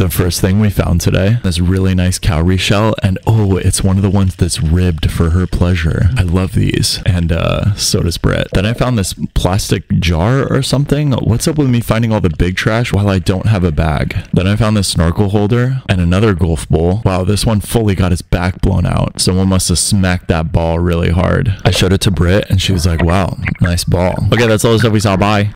the first thing we found today. This really nice cowrie shell, and oh, it's one of the ones that's ribbed for her pleasure. I love these, and uh, so does Britt. Then I found this plastic jar or something. What's up with me finding all the big trash while I don't have a bag? Then I found this snorkel holder and another golf bowl. Wow, this one fully got his back blown out. Someone must have smacked that ball really hard. I showed it to Britt, and she was like, wow, nice ball. Okay, that's all the stuff we saw. Bye.